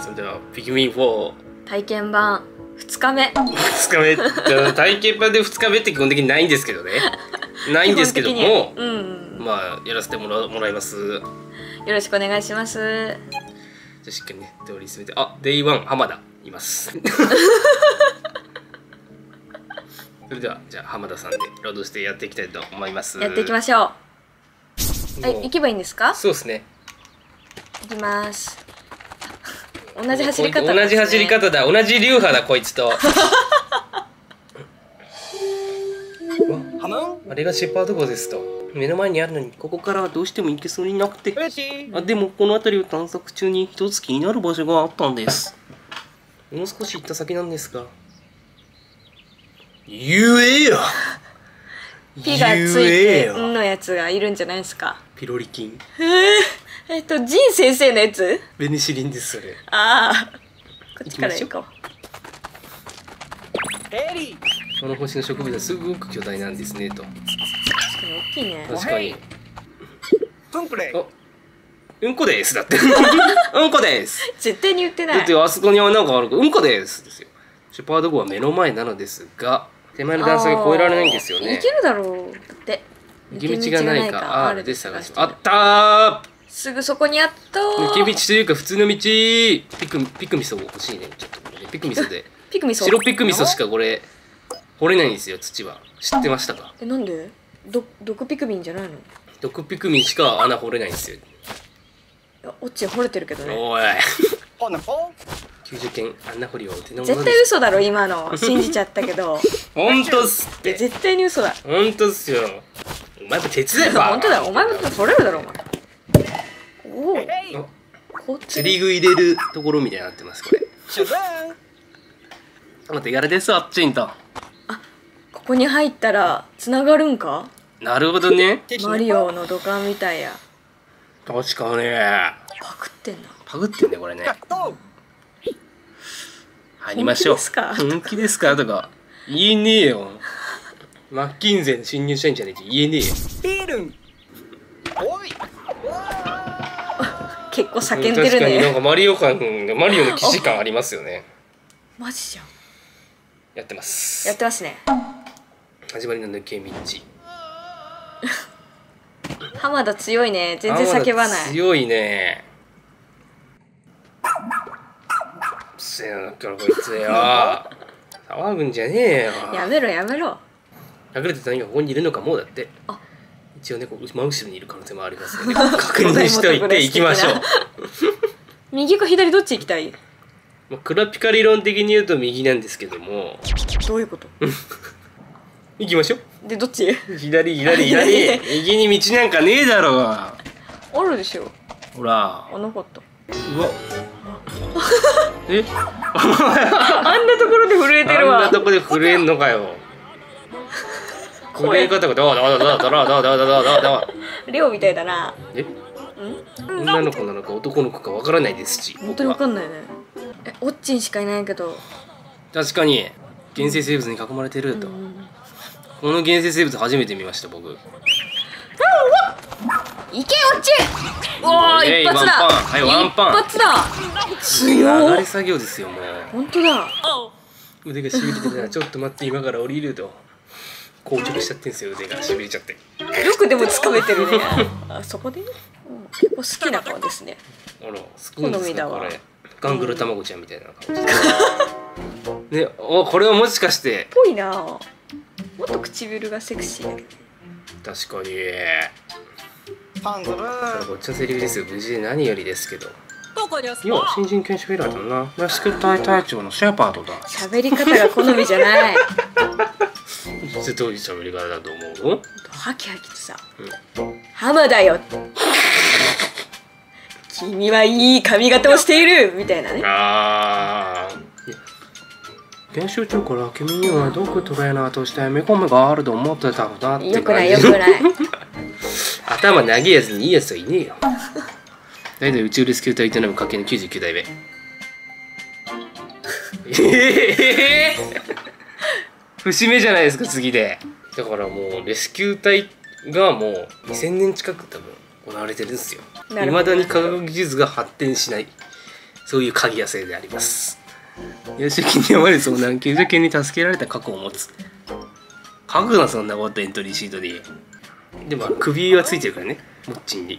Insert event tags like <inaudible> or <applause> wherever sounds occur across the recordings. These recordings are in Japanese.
それではピクミン4体験版2日目。2日目。体験版で2日目って基本的にないんですけどね。<laughs> ないんですけども。うん。まあやらせてもらもらいます。よろしくお願いします。じゃあしっかりね通り進めて。あ Day one 浜田います。<laughs> それではじゃあ浜田さんでロードしてやっていきたいと思います。やっていきましょう。はもいう。行けばいいんですか？そうですね。行きます同じ走り方ね。同じ走り方だ。同じ流派だこいつと。あれがシェパード号ですと。目の前にあるのにここからはどうしても行けそうになくて。あでもこの辺りを探索中に一つ気になる場所があったんです。もう少し行った先なんですが。言えよピがついてよんのやつがいるんじゃないですか。ピロリ菌。えっとジン先生のやつ？ベニシリンですそれ。ああこっちから行こう。エリこの星の植物はすごく巨大なんですねと。確かに大きいね。確かに。プンプレあうんこですだって。<laughs> うんこです。絶対に言ってない。だってあそこに穴があるからうんこです。ですよ。シェパード号は目の前なのですが手前の段差が越えられないんですよね。いけるだろう。だって。抜け道がないか。R でで探ししてあったすぐそこにあったー。抜け道というか普通の道ピクピクミソ欲しいね。ちょっとこれね。ピクミソで。<laughs> ピクミソ。白ピクミソしかこれ掘れないんですよ。土は。知ってましたか？えなんで？ど毒ピクミンじゃないの？い毒ピクミンしか穴掘れないんですよ。やオッチ掘れてるけどね。おい <laughs> ポナポ救助犬穴掘りはお手の物絶対嘘だろ今の。<laughs> 信じちゃったけど。本当っすって。絶対に嘘だ。本当っすよ。お前も手伝えば本当だよ。お前も取れるだろお前。おおこっち釣り具入れるところみたいになってますこれ。シャザーンお手柄ですあっちんと。ここに入ったら繋がるんか？なるほどね。マリオの土管みたいや。確かね。パクってんだパグってんねこれね。ガット入りましょう本気ですか？本気ですか？とか言えねえよ。マッキンゼーの新入社員じゃねえって言えねえよ。ビールン。おい。結構叫んでる確かになんねかマリオ感マリオの騎士感ありますよね。マジじゃん。やってます。やってますね。始まりの抜け道浜田強いね。全然叫ばない。強いねせやなからこいつよ。騒ぐんじゃねえよ。やめろやめろ。隠れてた何がここにいるのかもうだって。あ。一応ねこう真後ろにいる可能性もありますので確認しておいていきましょう。右か左どっち行きたい？まあ、クラピカ理論的に言うと右なんですけども。どういうこと？<laughs> 行きましょう。でどっち？左左左。<laughs> 右に道なんかねえだろあるでしょ。ほら。あなかった。うわえ？<laughs> あんなところで震えてるわ。あんなとこで震えんのかよ。震え方がだだだだだどうだどうだレオみたいだなえ女の子なのか男の子かわからないですし本当にわかんないねえオッチンしかいないけど確かに原生生物に囲まれてると、この原生生物初めて見ました僕いけオッチンおおえい一発だ。はいワンパン。一発だ。流強っ。れ作業ですよもう。本当だ。腕がしびれてたらちょっと待って今から降りると。硬直しちゃってんすよ腕がしびれちゃって。よくでもつかめてるね。<laughs> あそこで、うん、結構好きな顔ですね。あらすごいです好みだわ。ねこれガングル卵ちゃんみたいな感じでねおこれはもしかして。ぽいなもっと唇がセクシーだけど。確かにパンズルそれこっちのセリフですよ。無事で何よりですけど。どこですいやか新人研修以来だなレスキュー隊隊長のシェパードだ喋り方が好みじゃない。実どういう喋り方だと思う？ハキハキとさ「浜だよ」君はいい髪型をしている。みたいなね。ああ研修中から君にはドッグトレーナーとして目込みがあると思ってたのだってよくないよくない頭長いやつにいいやつはいねえよ。<laughs> 大体宇宙レスキュー隊営む家系の？99代目。え <laughs> え節目じゃないですか次で。だからもうレスキュー隊がもう2000年近く多分行われてるんですよ。いまだに科学技術が発展しないそういう鍵屋製であります。養殖犬に読まれ遭難救助犬に助けられた過去を持つ。書くなそんなことエントリーシートにでも首はついてるからね。モッチンに。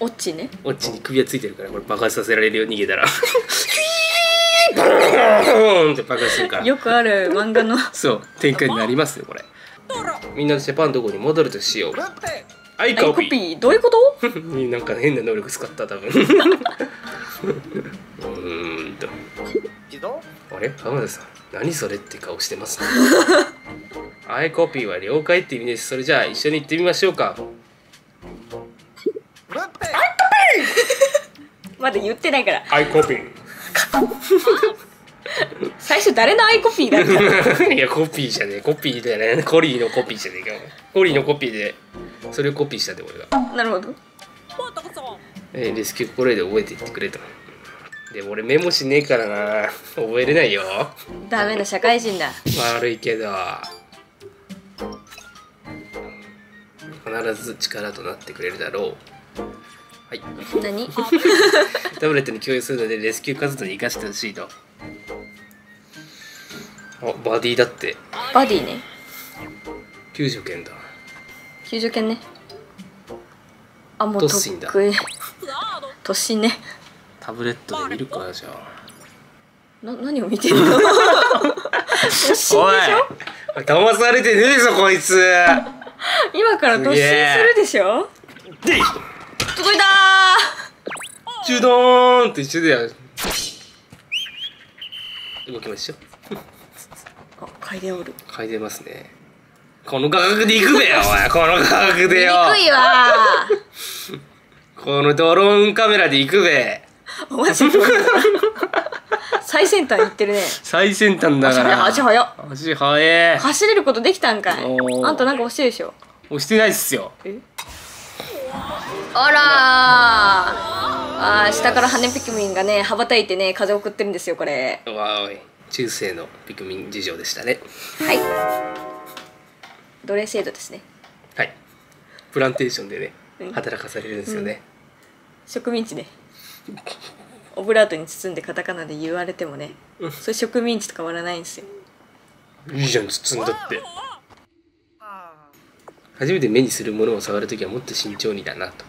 オッチね。モッチンに首はついてるからこれ爆発させられるよ逃げたら。バーンって爆発するから。<laughs> よくある漫画の。そう展開になりますよこれ。みんなでジャパンどこに戻るとしよう。 I copy。どういうこと？<laughs> なんか変な能力使った多分。<laughs> うーんと。あれ？浜田さん何それって顔してますね I copy は了解って意味です。それじゃあ一緒に行ってみましょうか。ルッペまだ言ってないから。 I copy。<laughs> 最初誰の I copy だったの <laughs> いやコピーじゃねえ。コピーだよねコリーのコピーじゃねえか。コリーのコピーでそれをコピーしたって俺が、なるほど。えーレスキューコレで覚えていってくれと。でも俺メモしねえからな。覚えれないよ。ダメな社会人だ。悪いけど必ず力となってくれるだろう。はい。何？<laughs> タブレットに共有するのでレスキュー活動に生かしてほしいと。あバディだって。バディね。救助犬だ。救助犬ね。あもうトッシンだ。得意突進ね。タブレットで見るかじゃあ。な <laughs> 何を見てるの？<laughs> 突進でしょ？騙されてねえぞこいつ。<laughs> 今から突進するでしょ？でい届いたチュドーンって一緒だよ。動きましょあ嗅いでおる嗅いでますね。この価格で行くべよお前この価格でよ。憎いわ。このドローンカメラで行くべ。ーマジで最先端行ってるね。最先端だから。足早い足早い。走れることできたんかい。あんたなんか欲しいでしょ。押してないっすよ。え？あらー。あー下から羽ピクミンがね羽ばたいてね風を送ってるんですよこれ。わーい。中世のピクミン事情でしたね。はい。奴隷制度ですね。はい。プランテーションでねうん。働かされるんですよね、植民地ねオブラートに包んでカタカナで言われてもねそれ植民地と変わらないんですよ。いいじゃん包んだって。あ初めて目にするものを触るときはもっと慎重にだなと。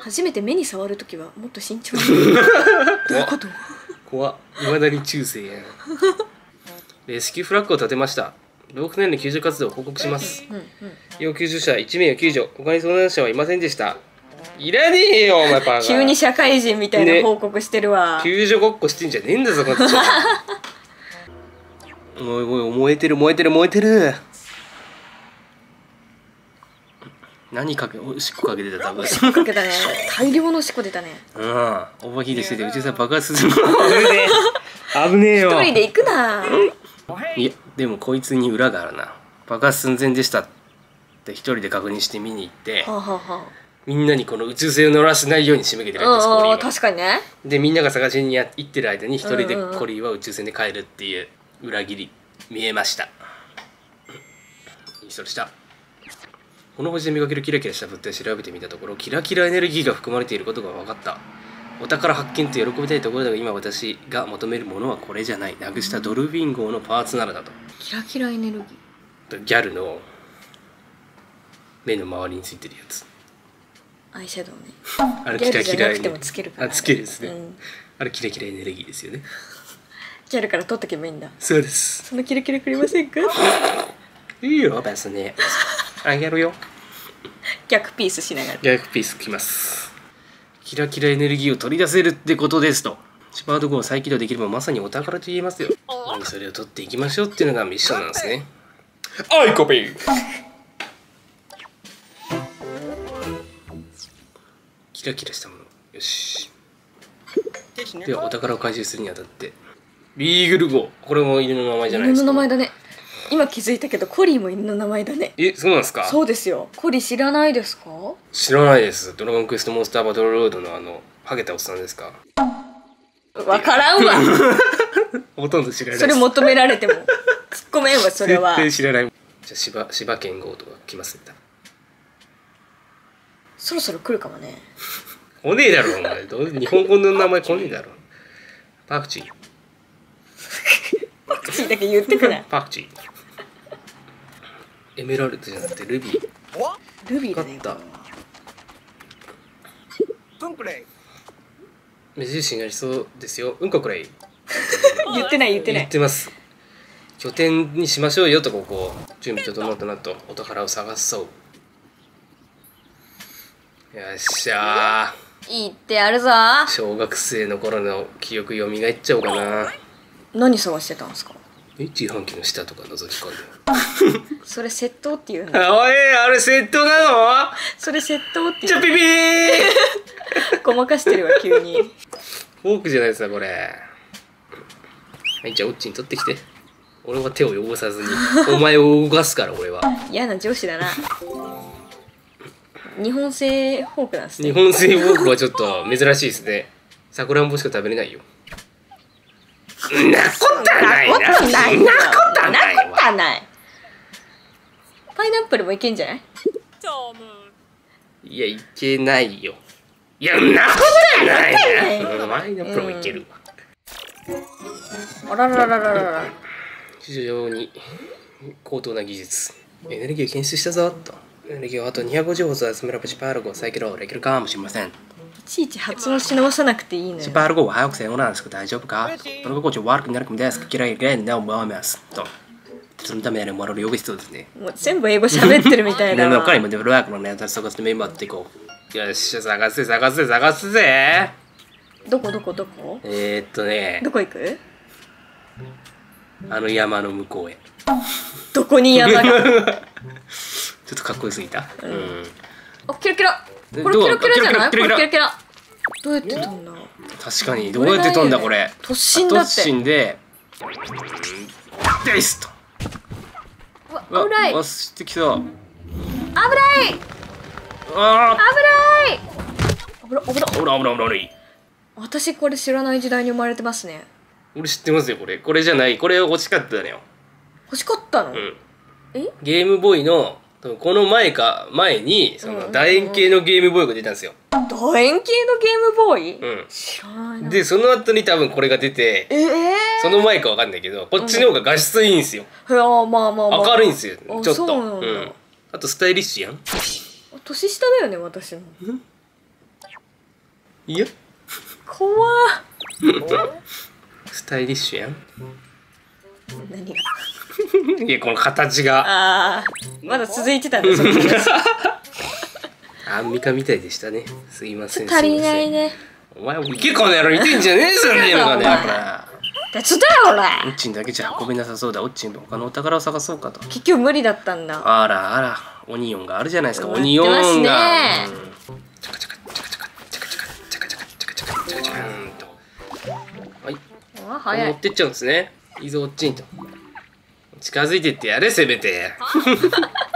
初めて目に触るときはもっと慎重に。どういうこと？怖っ。いまだに中世やん。レスキューフラッグを立てました。6年の救助活動を報告します。うんうん。要救助者1名を救助。他に遭難者はいませんでしたいらねえよお前バカ。急に社会人みたいな報告してるわ、救助ごっこしてんじゃねえんだぞこっちは。<laughs> おいおい燃えてる燃えてる燃えてる。何かけおしっこかけてた多分。かけたね。<laughs> 大量のしっこ出たね。うん。オーバーヒートしてて宇宙船爆発するの。危ねえ。よ。一人で行くな。いやでもこいつに裏があるな。爆発寸前でしたって一人で確認して見に行って。はあ、はあはみんなにこの宇宙船を乗らせないように仕向けてるんです確かにね。でみんなが探しにや行ってる間に一人でコリーは宇宙船で帰るっていう裏切り見えました。いい人でした。この星で見かけるキラキラした物体を調べてみたところキラキラエネルギーが含まれていることが分かった。お宝発見と喜びたいところだが今私が求めるものはこれじゃない。なくしたドルフィン号のパーツならだと。キラキラエネルギー。ギャルの目の周りについてるやつアイシャドウね。あれギャルじゃなくてエネもつけるから、あつけるですね、うん。あれキラキラエネルギーですよね。ギャルから取っとけばいいんだ。そうです。そのキラキラくれませんか？いいよ別に。あげるよ。逆ピースしながら。逆ピースきます。キラキラエネルギーを取り出せるってことですと。シパード号を再起動できればまさにお宝と言えますよ。それを取っていきましょうっていうのがミッションなんですね。アイコピーキラキラしたもの。よし。ではお宝を回収するにあたって。ビーグル号。これも犬の名前じゃない犬ですか。の名前だね。今気づいたけどコリーも犬の名前だね。えそうなんですか？そうですよ。コリー知らないですか？知らないです。ドラゴンクエストモンスターバトルロードのあのハゲたおっさんですか？わからんわ。<laughs> ほとんど知らないそれ求められても。<laughs> 突っ込めんわそれは。絶対知らない。じゃあ芝芝県号とか来ますねそろそろ来るかもね。来ねえだろお前。どう日本語の名前来ねえだろ。パクチー。<laughs> 口だけ言ってくれパクチー。エメラルドじゃなくてルビー?ルビーだねよかった。プンプレイ目印になりそうですよ。うんこくらい。<laughs> 言ってない言ってな言いってます。拠点にしましょうよとここ。準備整ったなと。お宝を探そうよっしゃいいってあるぞ。ー小学生の頃の記憶蘇っちゃおうかな。何探してたんですか？え自販機の下とか覗き込んで。<laughs> それ窃盗っていうの？<laughs> おいあれ窃盗なの？それ窃盗ってちょピピー。<laughs> ごまかしてるわ急に。フォークじゃないですかこれ。はいじゃあオッチに取ってきて。俺は手を汚さずに。お前を動かすから俺は。嫌な上司だな日本製フォークなんですね。日本製フォークはちょっと珍しいですね。さくらんぼしか食べれないよ。んなことはないな。ことない。んなことはないなこない。パイナップルもいけんじゃない？いやいけないよ。いやんなことはないな。うんマイナップルもい。けるわあらららららら。非常に高等な技術。エネルギーを検出したぞとエネルギーをあと250ほど集めればシパール号を再起動できるかもしれません。いちいち発音し直さなくていいのよ。シパール号は早く性能なんですけど大丈夫か？これがこっち悪くなるかもです嫌いがな思います。と。そのためにもらう呼び必要ですね。もう全部英語喋ってるみたいだでもわ他にもデベロックのネタ探してメンバーっていこうよっしゃ探せ探せ探すぜどこどこどこ？えー、っとね。どこ行く？あの山の向こうへ。どこに山が？ち <laughs> ょっとかっこよすぎた。うん。あキラキラ。これキラキラじゃない？こキラキラ。れキラ。キラどうやって飛んだ？確かに。どうやって飛んだ？これ。突進だって突進でですと。うわ危ない。わしてきた。あ危あない！危ない！危ないー危な。い危ない危ない危ない。私これ知らない時代に生まれてますね。俺知ってますよこれ。これじゃない。これ欲しかったのよ。欲しかったの、うん。え？ゲームボーイのこの前か前にそうんうん。うんの楕円形のゲームボーイが出たんですよ、楕円形のゲームボーイ、うん。知らないな。でその後に多分これが出てええその前かわかんないけどこっちの方が画質いいんですよ、ー、いやまあまあまあ。明るいんですよ。あちょっと。そうなんあとスタイリッシュやん。年下だよね私も。いや怖 <laughs> スタイリッシュやん。ー何が？<laughs> いやこの形が。ああまだ続いてたんだその話。<laughs> アンミカみたいでしたね。すいません足りないすねお前も結構な野郎見てんじゃねえぞゲームがね手伝えよオッチンだけじゃ運べなさそうだオッチンと他のお宝を探そうかと。結局無理だったんだ。あらあら。オニオンがあるじゃないですか。オニオンが。チャカチャカチャカチャカチャカチャカチャと近づいてってやれせめて。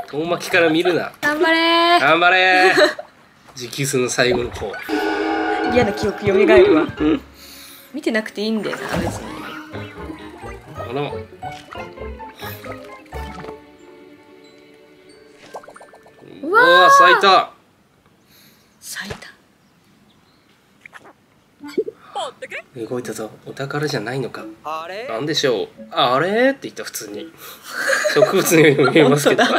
遠巻きから見るな。頑張れ。ー頑張れ。ー直筆の最後の方。嫌な記憶蘇るわ。見てなくていいんだよな別に。この。ううわー。わー咲いた。咲いた動いたぞお宝じゃないのかあれなんでしょうあれって言った普通に植物のように見えますけどだ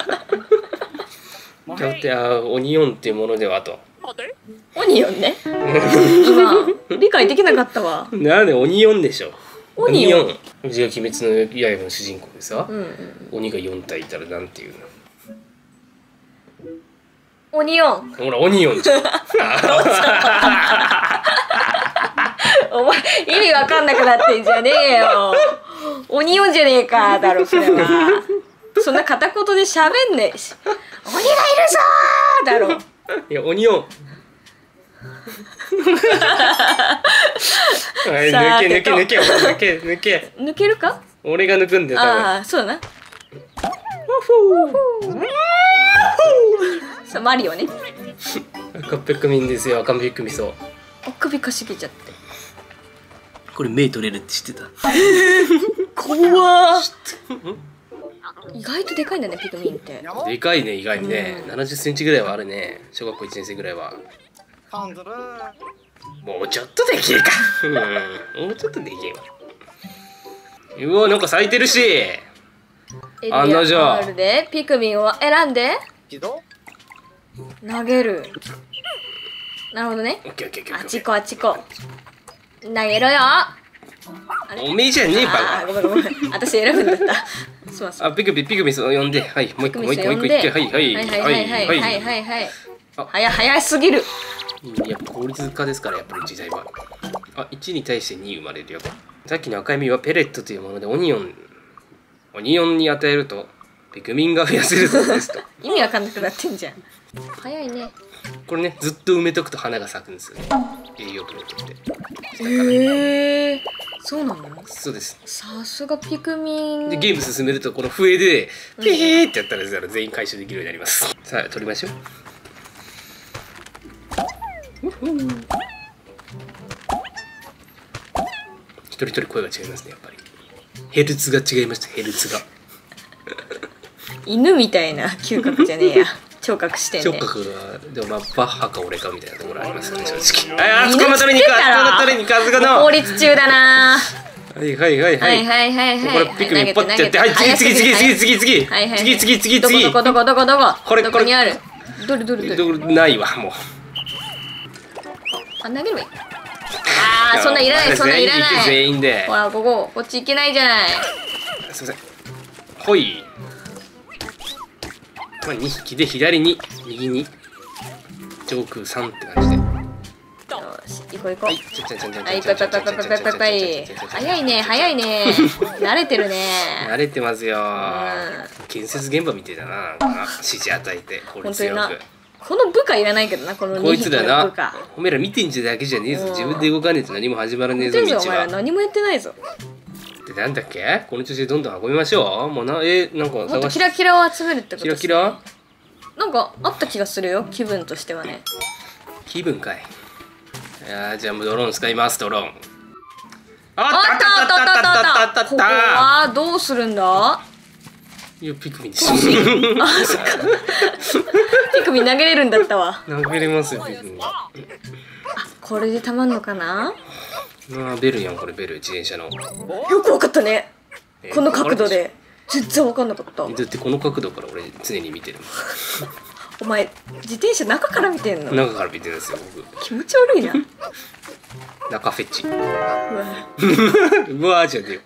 ってあオニオンっていうものではとオニオンね今理解できなかったわなんでオニオンでしょオニオンオニオンうちが鬼滅の刃の主人公でさ、うんうん鬼が4体いたらなんていうのオニオンほらオニオンじゃんお前意味わかんなくなってんじゃねえよ。オニオンじゃねえかだろそれは。<laughs> そんな片言で喋んねえ。し鬼がいるぞーだろ。<laughs> いやオニオンはいさ抜け抜け抜け抜け抜け。抜けるか？俺が抜くんだよ多ああそうだな。そうマリオね。分赤ペクミンですよ赤ペクミソお首かしげちゃってこれ目取れるって知ってた？怖 <laughs> 意外とでかいんだねピクミンって。でかいね意外にね、7 0ンチぐらいはあるね。小学校1年生ぐらいは。もうちょっとできるか。うん。もうちょっとできるわ。うわなんか咲いてるし。案の定。あるで。ピクミンを選んで。投げる。なるほどね。オッケーオッケーオッケーあっちこあっちこ投げろよ。おめえじゃねえバあーごめんごめん。私選ぶんだった。すいません。カあピクピピクミスを呼んで。はいもう一個もう一個もう一個いって。はいはいはい。はいはいはいはいはい。は早早すぎる。やっぱ効率化ですからやっぱり時代は。あ1に対して2生まれるよ。さっきの赤い実はペレットというものでオニオンオニオンに与えるとピクミンが増やせるそうですと。<laughs> 意味わかんなくなってんじゃん。早いね。これねずっと埋めとくと花が咲くんですよね。栄養プロとってへえそうなの？そうです。さすがピクミン。でゲーム進めるとこの笛でピーってやったら全員回収できるようになります。さあ取りましょうう。一人一人声が違いますねやっぱり。ヘルツが違いましたヘルツが。犬みたいな嗅覚じゃねえや聴覚視点で聴覚がでもまあバッハか俺かみたいなところありますよね正直。ああ捕ま取りに行く捕ま取りに行くはずがの。効率中だなはいはいはいはい。はいはいはいこれピクミンポッてやって。はい次次次次次次。はいはいはい。次次次次。どこどこどこどこどこ？これどこにある？どれどれどれ？ないわもう。あ投げればいいあーそんないらないそんないらない。全員で。ほらこここっち行けないじゃない。すいません。ほいま、2匹で左に右に上空3って感じで。行こう行こう。はい、行こう、行こう、行こう、行こう、行こう、早いね、早いね。慣れてるね。慣れてますよ。建設現場みたいだな。指示与えて、効率よく。この部下いらないけどな、このこいつだな。おめえら見てんじゃだけじゃねえぞ。自分で動かねえと何も始まらねえぞ、道は。何もやってないぞ。でなんだっけ？この調子でどんどん運びましょう。もうなえなんかもっと探しキラキラを集めるってことキラキラ？なんかあった気がするよ、気分としてはね。気分かい。いやーじゃあもうドローン使いますドローン。ああったあったあったあったあったここはどうするんだ？いやピクミンであ、そっか。ピクミン投げれるんだったわ。投げれますよピクミン。これでたまんのかな？あーベルやんこれベル自転車の。よくわかったね。えこの角度で。全然わかんなかった。だってこの角度から俺常に見てる <laughs> お前、自転車中から見てんの？中から見てるんですよ僕。気持ち悪いな。<laughs> 中フェチ。うわ。<laughs> うわーじゃねえよ。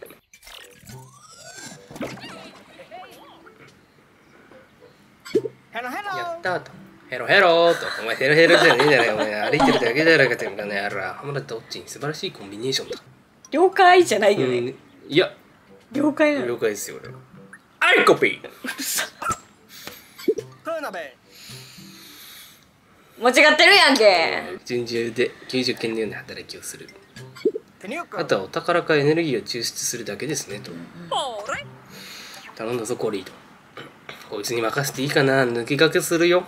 やったーとヘロヘローとお前ヘロヘロじゃねえじゃないお前歩いてるだけじゃないかっていうかねあら浜田とオッチン素晴らしいコンビネーションだ。了解じゃないよね。うん。いや。了解。了解ですよ俺。はアイコピー。間違ってるやんけ。順調で90件のような働きをする。あとはお宝かエネルギーを抽出するだけですねと。頼んだぞコリーと。こいつに任せていいかな。抜け駆けするよ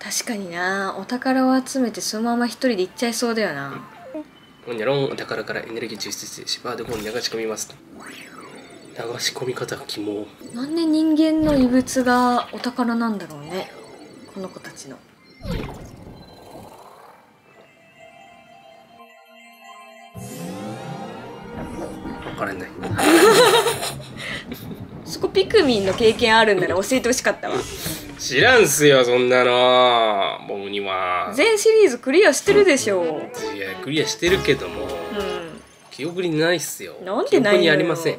確かにな。お宝を集めてそのまま一人で行っちゃいそうだよな。コンニャロンお宝からエネルギー抽出してシバーでコンニャが仕込みますと流し込み方が肝なんで人間の異物がお宝なんだろうね。この子たちの。分からない <laughs> そこピクミンの経験あるんなら教えてほしかったわ。知らんすよそんなの僕には全シリーズクリアしてるでしょう。いやクリアしてるけどもうん。記憶にないっすよなんでない記憶にありません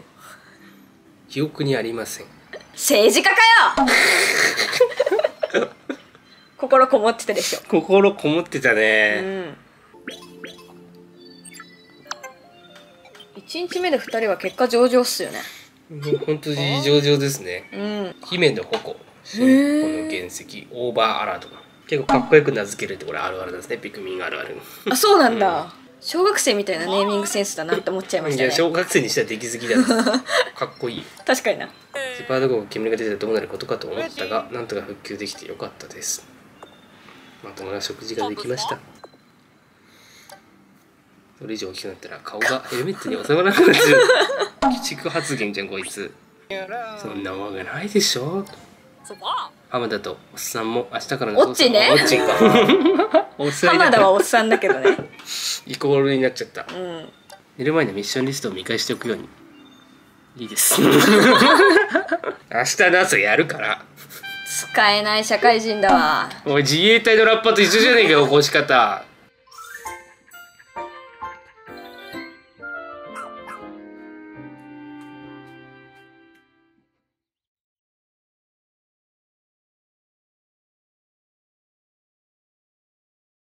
記憶にありません政治家かよ心こもってたでしょ。心こもってたうね、ん。1日目で2人は結果上々っすよね。ほんと上々ですねうん。姫の矛こーの原石オーバーアラート結構かっこよく名付けるってこれあるあるですね。ピクミンあるある。あ、そうなんだ。小学生みたいなネーミングセンスだなって思っちゃいましたね。いや小学生にしては出来すぎだなかっこいい。確かにな。ジパード号が煙が出てどうなることかと思ったがなんとか復旧できてよかったです。まともな食事ができました。それ以上大きくなったら顔がヘルメットに収まらなくなっちゃう。鬼畜発言じゃんこいつ。そんなわけないでしょ浜田とおっさんも明日からのオッチね。<laughs> おっさんになった浜田はおっさんだけどね。<laughs> イコールになっちゃった。うん。寝る前にミッションリストを見返しておくように。いいです。<laughs> 明日の朝やるから。使えない社会人だわ。おい自衛隊のラッパーと一緒じゃねえかよ起こし方